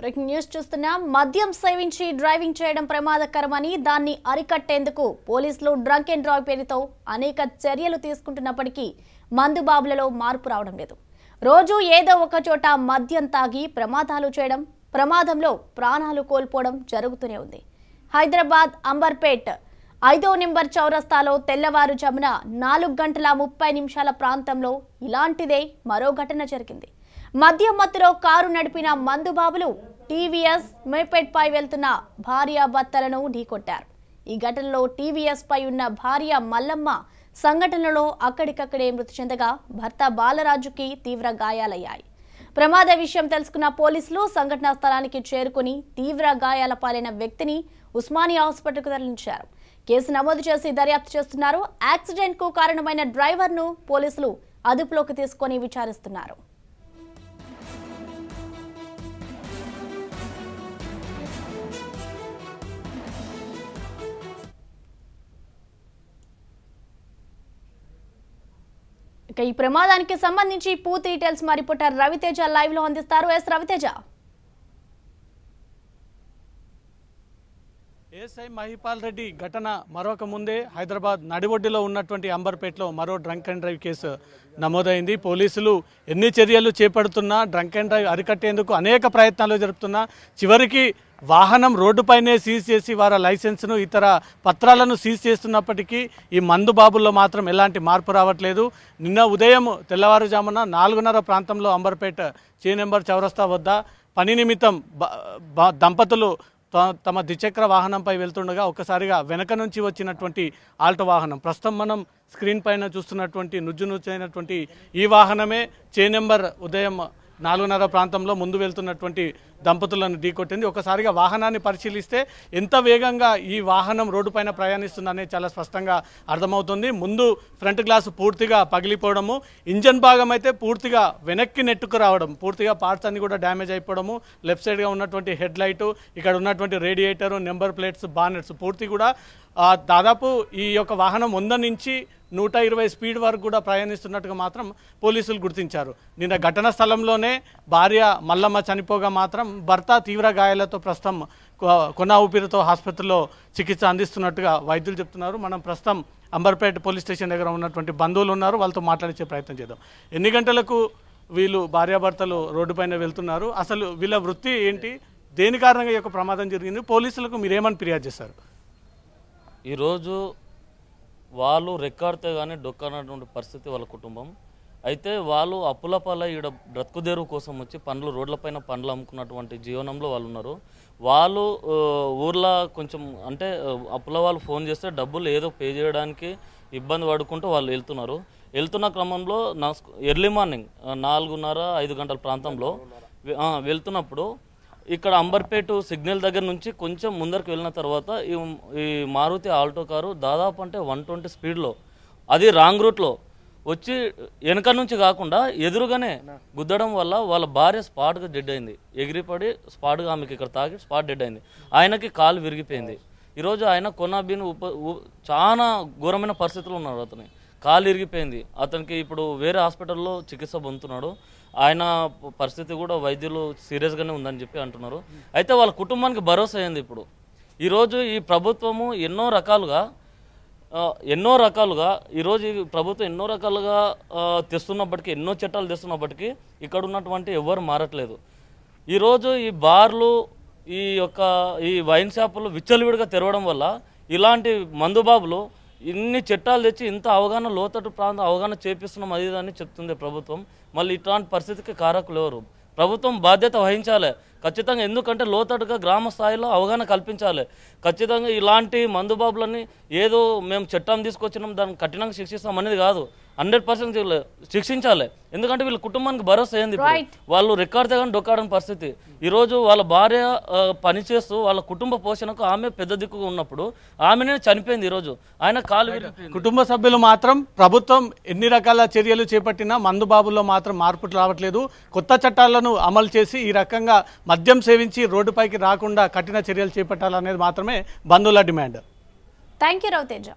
Breaking news చూస్తున్నాం మద్యం సేవించి డ్రైవింగ్ చేయడం ప్రమాదకరమని దాన్ని అరికట్టేందుకు పోలీసులు డ్రంక్ అండ్ డ్రైవ్ పేరుతో అనేక చర్యలు తీసుకుంటున్నప్పటికీ మందు బాబులలో మార్పు రావడం లేదు. రోజు ఏదో ఒక చోట మద్యం తాగి ప్రమాదాలు చేయడం ప్రమాదంలో ప్రాణాలు కోల్పోవడం జరుగుతూనే ఉంది. హైదరాబాద్ అంబర్పేట్ ఐదో నెంబర్ చౌరస్తాలో తెల్లవారుజామున నాలుగు గంటల ముప్పై నిమిషాల ప్రాంతంలో ఇలాంటిదే మరో ఘటన జరిగింది. మద్యం మత్తులో కారు నడిపిన మందుబాబులు టీవీఎస్ మేపెట్పై వెళ్తున్న భార్యాభర్తలను ఢీకొట్టారు. ఈ ఘటనలో టీవీఎస్ పై ఉన్న భార్య మల్లమ్మ సంఘటనలో అక్కడికక్కడే మృతి చెందగా భర్త బాలరాజుకి తీవ్ర గాయాలయ్యాయి. ప్రమాద విషయం తెలుసుకున్న పోలీసులు సంఘటనా స్థలానికి చేరుకుని తీవ్ర గాయాల పాలైన వ్యక్తిని ఉస్మానియా హాస్పిటల్కు తరలించారు. కేసు నమోదు చేసి దర్యాప్తు చేస్తున్నారు. యాక్సిడెంట్కు కారణమైన డ్రైవర్ను పోలీసులు అదుపులోకి తీసుకొని విచారిస్తున్నారు. ఇక ఈ ప్రమాదానికి సంబంధించి పూర్తి డీటెయిల్స్ మా రిపోర్టర్ రవితేజ లైవ్లో అందిస్తారు. ఎస్ రవితేజ. ఏఎస్ఐ మహిపాల్ రెడ్డి ఘటన మరొక ముందే హైదరాబాద్ నడిబొడ్డులో ఉన్నటువంటి అంబర్పేటలో మరో డ్రంక్ అండ్ డ్రైవ్ కేసు నమోదైంది. పోలీసులు ఎన్ని చర్యలు చేపడుతున్నా డ్రంక్ అండ్ డ్రైవ్ అరికట్టేందుకు అనేక ప్రయత్నాలు జరుపుతున్నా చివరికి వాహనం రోడ్డుపైనే సీజ్ చేసి వారి లైసెన్స్ను ఇతర పత్రాలను సీజ్ చేస్తున్నప్పటికీ ఈ మందు బాబుల్లో మాత్రం ఎలాంటి మార్పు రావట్లేదు. నిన్న ఉదయం తెల్లవారుజామున నాలుగున్నర ప్రాంతంలో అంబర్పేట చే నెంబర్ చౌరస్తా వద్ద పని నిమిత్తం బ- దంపతులు త- తమ ద్విచక్ర వాహనంపై వెళ్తుండగా ఒక్కసారిగా వెనక నుంచి వచ్చినటువంటి ఆల్టో వాహనం ప్రస్తుతం మనం స్క్రీన్ పైన చూస్తున్నటువంటి నుజ్జు నుజ్జైనటువంటి ఈ వాహనమే చే నెంబర్ ఉదయం నాలుగున్నర ప్రాంతంలో ముందు వెళ్తున్నటువంటి దంపతులను ఢీకొట్టింది. ఒకసారిగా వాహనాన్ని పరిశీలిస్తే ఎంత వేగంగా ఈ వాహనం రోడ్డుపైన ప్రయాణిస్తుందనే చాలా స్పష్టంగా అర్థమవుతుంది. ముందు ఫ్రంట్ గ్లాస్ పూర్తిగా పగిలిపోవడము ఇంజన్ భాగం అయితే పూర్తిగా వెనక్కి నెట్టుకు రావడం పూర్తిగా పార్ట్స్ అన్ని కూడా డ్యామేజ్ అయిపోవడము లెఫ్ట్ సైడ్గా ఉన్నటువంటి హెడ్ లైటు ఇక్కడ ఉన్నటువంటి రేడియేటరు నెంబర్ ప్లేట్స్ బానెట్స్ పూర్తి కూడా దాదాపు ఈ యొక్క వాహనం వంద నుంచి నూట ఇరవై స్పీడ్ వరకు కూడా ప్రయాణిస్తున్నట్టుగా మాత్రం పోలీసులు గుర్తించారు. నిన్న ఘటన స్థలంలోనే భార్య మల్లమ్మ చనిపోగా మాత్రం భర్త తీవ్ర గాయాలతో ప్రస్తుతం కొ- ఊపిరితో ఆసుపత్రిలో చికిత్స అందిస్తున్నట్టుగా వైద్యులు చెప్తున్నారు. మనం ప్రస్తుతం అంబర్పేట పోలీస్ స్టేషన్ దగ్గర ఉన్నటువంటి బంధువులు ఉన్నారు. వాళ్ళతో మాట్లాడించే ప్రయత్నం చేద్దాం. ఎన్ని గంటలకు వీళ్ళు భార్యాభర్తలు రోడ్డుపైన వెళ్తున్నారు? అసలు వీళ్ళ వృత్తి ఏంటి? దేని కారణంగా ఈ యొక్క ప్రమాదం జరిగింది? పోలీసులకు మీరేమని ఫిర్యాదు చేశారు? ఈరోజు వాళ్ళు రెక్కాడితే కానీ డొక్కనటువంటి పరిస్థితి వాళ్ళ కుటుంబం. అయితే వాళ్ళు అప్పుల పాల ఈడ బ్రతుకుదేరు కోసం వచ్చి పండ్లు రోడ్లపైన పండ్లు అమ్ముకున్నటువంటి జీవనంలో వాళ్ళు ఉన్నారు. వాళ్ళు ఊర్లో కొంచెం అంటే అప్పుల వాళ్ళు ఫోన్ చేస్తే డబ్బులు ఏదో పే చేయడానికి ఇబ్బంది పడుకుంటూ వాళ్ళు వెళ్తున్నారు. వెళ్తున్న క్రమంలో నా ఎర్లీ మార్నింగ్ నాలుగున్నర ఐదు గంటల ప్రాంతంలో వెళ్తున్నప్పుడు ఇక్కడ అంబర్పేట సిగ్నల్ దగ్గర నుంచి కొంచెం ముందరికి వెళ్ళిన తర్వాత ఈ ఈ మారుతి ఆల్టో కారు దాదాపు అంటే వన్ ట్వంటీ స్పీడ్లో అది రాంగ్ రూట్లో వచ్చి వెనక నుంచి కాకుండా ఎదురుగానే గుద్దడం వల్ల వాళ్ళ భార్య స్పాట్గా డెడ్ అయింది. ఎగిరిపడి స్పాట్గా ఆమెకి ఇక్కడ తాకి స్పాట్ డెడ్ అయింది. ఆయనకి కాలు విరిగిపోయింది. ఈరోజు ఆయన కొనాబీన్ ఉప చాలా ఘోరమైన పరిస్థితులు ఉన్నారు అతని. కాలు ఇరిగిపోయింది అతనికి ఇప్పుడు వేరే హాస్పిటల్లో చికిత్స పొందుతున్నాడు. ఆయన పరిస్థితి కూడా వైద్యులు సీరియస్గానే ఉందని చెప్పి అంటున్నారు. అయితే వాళ్ళ కుటుంబానికి భరోసా అయింది ఇప్పుడు? ఈరోజు ఈ ప్రభుత్వము ఎన్నో రకాలుగా ఎన్నో రకాలుగా ఈరోజు ఈ ప్రభుత్వం ఎన్నో రకాలుగా తెస్తున్నప్పటికీ ఎన్నో చట్టాలు తెస్తున్నప్పటికీ ఇక్కడ ఉన్నటువంటి ఎవరు మారట్లేదు. ఈరోజు ఈ బార్లు ఈ యొక్క ఈ వైన్ షాపులు విచ్చలవిడిగా తెరవడం వల్ల ఇలాంటి మందుబాబులు ఇన్ని చట్టాలు తెచ్చి ఇంత అవగాహన లోతట్టు ప్రాంతం అవగాహన చేపిస్తున్నాం అది అని చెప్తుంది ప్రభుత్వం. మళ్ళీ ఇట్లాంటి పరిస్థితికి కారకులు ఎవరు? ప్రభుత్వం బాధ్యత వహించాలి. ఖచ్చితంగా ఎందుకంటే లోతట్టుగా గ్రామ స్థాయిలో అవగాహన కల్పించాలి. ఖచ్చితంగా ఇలాంటి మందుబాబులని ఏదో మేము చట్టం తీసుకొచ్చినాం దాన్ని కఠినంగా శిక్షిస్తాం అనేది కాదు. హండ్రెడ్ పర్సెంట్ శిక్షించాలి. ఎందుకంటే వీళ్ళ కుటుంబానికి భరోసా ఏంది. వాళ్ళు రికార్డ్ కానీ డొక్కాడని పరిస్థితి. ఈరోజు వాళ్ళ భార్య పనిచేస్తూ వాళ్ళ కుటుంబ పోషణకు ఆమె పెద్ద దిక్కుగా ఉన్నప్పుడు ఆమెనే చనిపోయింది ఈరోజు. ఆయన కాలు. కుటుంబ సభ్యులు మాత్రం ప్రభుత్వం ఎన్ని రకాల చర్యలు చేపట్టినా మందుబాబుల్లో మాత్రం మార్పులు రావట్లేదు. కొత్త చట్టాలను అమలు చేసి ఈ రకంగా మద్యం సేవించి రోడ్డుపైకి రాకుండా కఠిన చర్యలు చేపట్టాలనేది మాత్రమే బంధువుల డిమాండ్. Thank you Raviteja